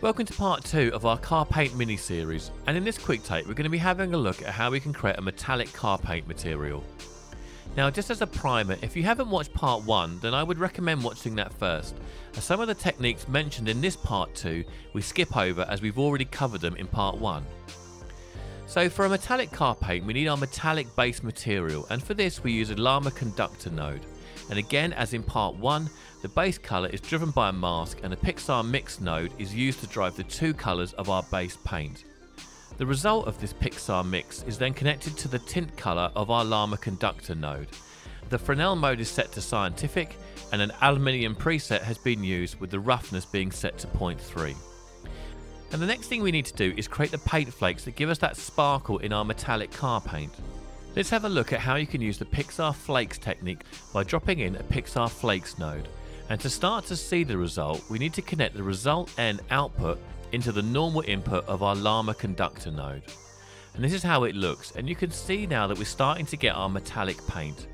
Welcome to part 2 of our car paint mini series and in this quick take we're going to be having a look at how we can create a metallic car paint material. Now just as a primer, if you haven't watched part 1 then I would recommend watching that first as some of the techniques mentioned in this part 2 we skip over as we've already covered them in part 1. So for a metallic car paint we need our metallic base material and for this we use a Lama conductor node and again as in part 1 the base colour is driven by a mask and a Pixar mix node is used to drive the two colours of our base paint. The result of this Pixar mix is then connected to the tint colour of our Lama conductor node. The Fresnel mode is set to scientific and an aluminium preset has been used with the roughness being set to 0.3. And the next thing we need to do is create the paint flakes that give us that sparkle in our metallic car paint. Let's have a look at how you can use the Pixar Flakes technique by dropping in a Pixar Flakes node. And to start to see the result, we need to connect the result N output into the normal input of our Lama conductor node. And this is how it looks, and you can see now that we're starting to get our metallic paint.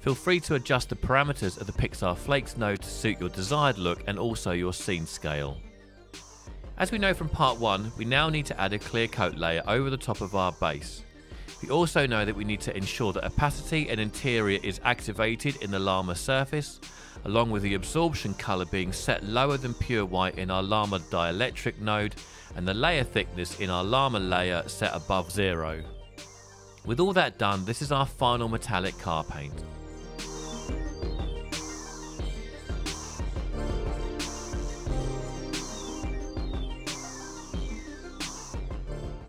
Feel free to adjust the parameters of the Pixar Flakes node to suit your desired look and also your scene scale. As we know from part 1, we now need to add a clear coat layer over the top of our base. We also know that we need to ensure that opacity and interior is activated in the lama surface, along with the absorption colour being set lower than pure white in our lama dielectric node and the layer thickness in our lama layer set above zero. With all that done, this is our final metallic car paint.